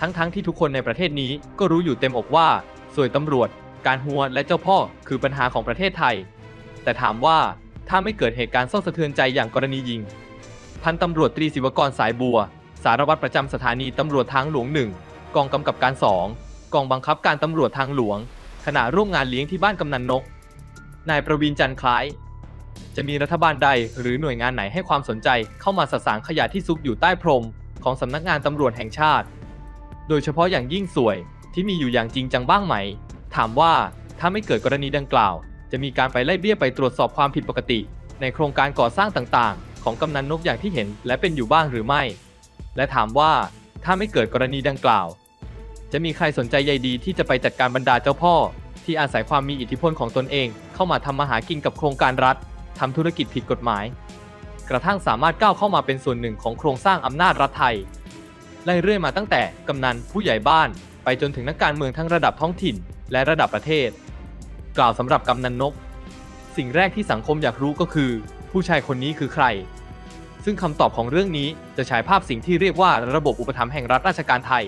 ทั้งๆทที่ทุกคนในประเทศนี้ก็รู้อยู่เต็มอกว่าสวยตำรวจ การหัวและเจ้าพ่อคือปัญหาของประเทศไทย แต่ถามว่าถ้าไม่เกิดเหตุการณ์เศร้าสะเทือนใจอย่างกรณียิง พันตำรวจตรีศิวกรสายบัว สารวัตรประจำสถานีตำรวจทางหลวงหนึ่งกองกำกับการสองกองบังคับการตำรวจทางหลวง ขณะร่วมงานเลี้ยงที่บ้านกำนันนก นายประวินจันท์คล้าย จะมีรัฐบาลใดหรือหน่วยงานไหนให้ความสนใจเข้ามาสสางขยะที่ซุกอยู่ใต้พรม ของสำนักงานตำรวจแห่งชาติ โดยเฉพาะอย่างยิ่งสวยที่มีอยู่อย่างจริงจังบ้างไหม ถามว่าถ้าไม่เกิดกรณีดังกล่าว จะมีการไปไล่เบี้ยไปตรวจสอบความผิดปกติ ในโครงการก่อสร้างต่างๆ ของกำนันนกอย่างที่เห็นและเป็นอยู่บ้างหรือไม่ และถามว่าถ้าไม่เกิดกรณีดังกล่าว จะมีใครสนใจใยดีที่จะไปจัดการบรรดาเจ้าพ่อ ที่อาศัยความมีอิทธิพลของตนเอง เข้ามาทำมาหากินกับโครงการรัฐทำธุรกิจผิดกฎหมาย กระทั่งสามารถก้าวเข้ามาเป็นส่วนหนึ่งของโครงสร้างอำนาจรัฐไทย ไล่เรื่อยมาตั้งแต่กำนันผู้ใหญ่บ้าน ไปจนถึงนักการเมืองทั้งระดับท้องถิ่น และระดับประเทศ กล่าวสำหรับกำนันนก สิ่งแรกที่สังคมอยากรู้ก็คือ ผู้ชายคนนี้คือใคร ซึ่งคำตอบของเรื่องนี้จะฉายภาพสิ่งที่เรียกว่าระบบอุปถัมภ์แห่งรัฐราชการไทย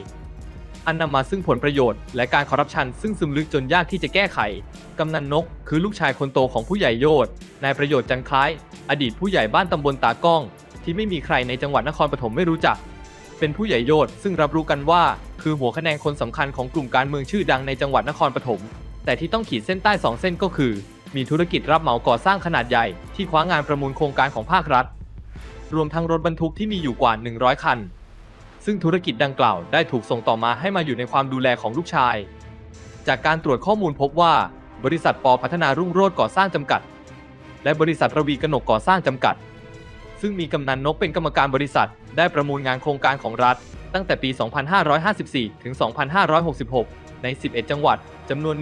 อันนำมาซึ่งผลประโยชน์ และการคอร์รัปชันซึ่งซึมลึกจนยากที่จะแก้ไขกำนันนก คือลูกชายคนโตของผู้ใหญ่โยธนายประโยชน์จันคล้าย อดีตผู้ใหญ่บ้านตำบลตากล้องที่ไม่มีใครในจังหวัดนครปฐมไม่รู้จัก เป็นผู้ใหญ่โยธซึ่งรับรู้กันว่า คือหัวคะแนนคนสำคัญของกลุ่มการเมืองชื่อดังในจังหวัดนครปฐมแต่ที่ต้องขีดเส้นใต้สองเส้นก็คือ มีธุรกิจรับเหมาก่อสร้างขนาดใหญ่ ที่คว้างานประมูลโครงการของภาครัฐ รวมทั้งรถบรรทุกที่มีอยู่กว่า 100 คัน ซึ่งธุรกิจดังกล่าวได้ถูกส่งต่อมาให้มาอยู่ในความดูแลของลูกชาย จากการตรวจข้อมูลพบว่า บริษัทปอพัฒนารุ่งโรจน์ก่อสร้างจำกัด และบริษัทระวีกนกก่อสร้างจำกัด ซึ่งมีกำนันนกเป็นกรรมการบริษัท ได้ประมูลงานโครงการของรัฐ ตั้งแต่ปี 2554 ถึง 2566 ใน 11 จังหวัดจำนวน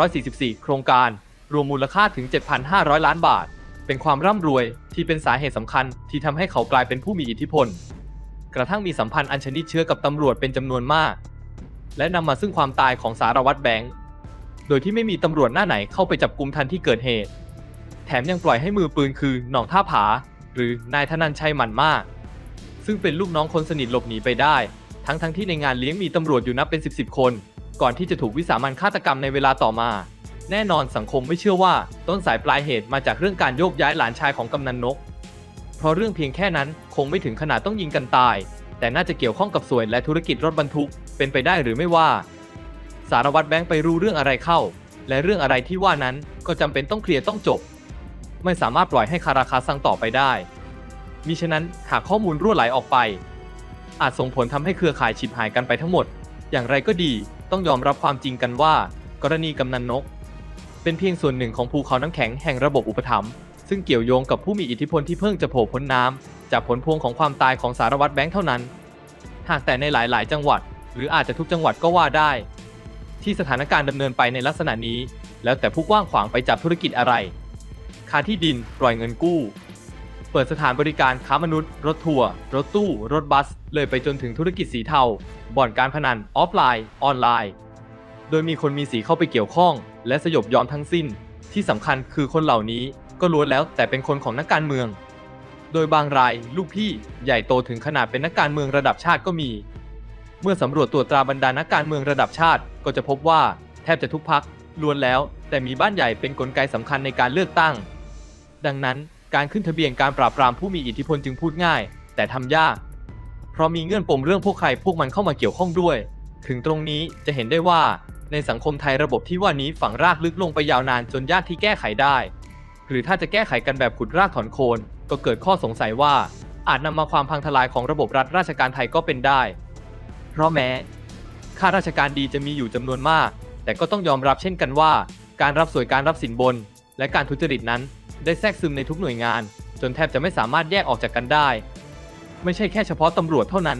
1,544 โครงการ รวมมูลค่าถึง 7,500 ล้านบาท เป็นความร่ำรวยที่เป็นสาเหตุสำคัญที่ทำให้เขากลายเป็นผู้มีอิทธิพล กระทั่งมีสัมพันธ์อันชนิดเชื้อกับตำรวจเป็นจำนวนมาก และนำมาซึ่งความตายของสารวัตรแบงค์โดยที่ไม่มีตำรวจหน้าไหนเข้าไปจับกลุมทันที่เกิดเหตุ แถมยังปล่อยให้มือปืนคือหน่องท่าผา หรือนายธนันชัยหมันมาก ซึ่งเป็นลูกน้องคนสนิทหลบหนีไปได้ ทั้งทั้งที่ในงานเลี้ยงมีตำรวจอยู่นับเป็น 10บสคน ก่อนที่จะถูกวิสามันฆาตกรรมในเวลาต่อมา แน่นอนสังคมไม่เชื่อว่าต้นสายปลายเหตุมาจากเรื่องการโยกย้ายหลานชายของกำนันนก เพราะเรื่องเพียงแค่นั้นคงไม่ถึงขนาดต้องยิงกันตาย แต่น่าจะเกี่ยวข้องกับส่วนและธุรกิจรถบรรทุก เป็นไปได้หรือไม่ว่า สารวัตรแบงค์ไปรู้เรื่องอะไรเข้า และเรื่องอะไรที่ว่านั้นก็จำเป็นต้องเคลียร์ต้องจบ ไม่สามารถปล่อยให้คาราคาซังต่อไปได้ มิฉะนั้นหากข้อมูลรั่วไหลออกไป อาจส่งผลทำให้เครือข่ายฉิบหายกันไปทั้งหมด อย่างไรก็ดีต้องยอมรับความจริงกันว่า กรณีกำนันนก เป็นเพียงส่วนหนึ่งของภูเขาน้ำแข็งแห่งระบบอุปถัมภ์ซึ่งเกี่ยวโยงกับผู้มีอิทธิพลที่เพิ่งจะโผล่พ้นน้ำจากผลพวงของความตายของสารวัตรแบงค์เท่านั้น หากแต่ในหลาย ๆ จังหวัด หรืออาจจะทุกจังหวัดก็ว่าได้ ที่สถานการณ์ดำเนินไปในลักษณะนี้ แล้วแต่ผู้กว้างขวางไปจับธุรกิจอะไร ค้าที่ดินปล่อยเงินกู้ เปิดสถานบริการค้ามนุษย์ รถทัวร์รถตู้ รถบัส เลยไปจนถึงธุรกิจสีเทา บ่อนการพนันออฟไลน์ ออนไลน์ โดยมีคนมีสีเข้าไปเกี่ยวข้อง และสยบยอมทั้งสิ้น ที่สำคัญคือคนเหล่านี้ก็ล้วนแล้วแต่เป็นคนของนักการเมือง โดยบางรายลูกพี่ใหญ่โตถึงขนาดเป็นนักการเมืองระดับชาติก็มี เมื่อสำรวจตรวจตราบรรดานักการเมืองระดับชาติก็จะพบว่าแทบจะทุกพักล้วนแล้วแต่มีบ้านใหญ่เป็นนกลไกสำคัญในการเลือกตั้ง ดังนั้นการขึ้นทะเบียนการปราบปรามผู้มีอิทธิพลจึงพูดง่าย แต่ทำยาก เพราะมีเงื่อนปมเรื่องพวกใครพวกมันเข้ามาเกี่ยวข้องด้วย ถึงตรงนี้จะเห็นได้ว่าในสังคมไทยระบบที่ว่านี้ฝังรากลึกลงไปยาวนานจนยากที่แก้ไขได้ หรือถ้าจะแก้ไขกันแบบขุดรากถอนโคน ก็เกิดข้อสงสัยว่า อาจนำมาความพังทลายของระบบรัฐราชการไทยก็เป็นได้ เพราะแม้ข้าราชการดีจะมีอยู่จำนวนมาก แต่ก็ต้องยอมรับเช่นกันว่า การรับสวยการรับสินบน และการทุจริตนั้นได้แทรกซึมในทุกหน่วยงาน จนแทบจะไม่สามารถแยกออกจากกันได้ ไม่ใช่แค่เฉพาะตำรวจเท่านั้น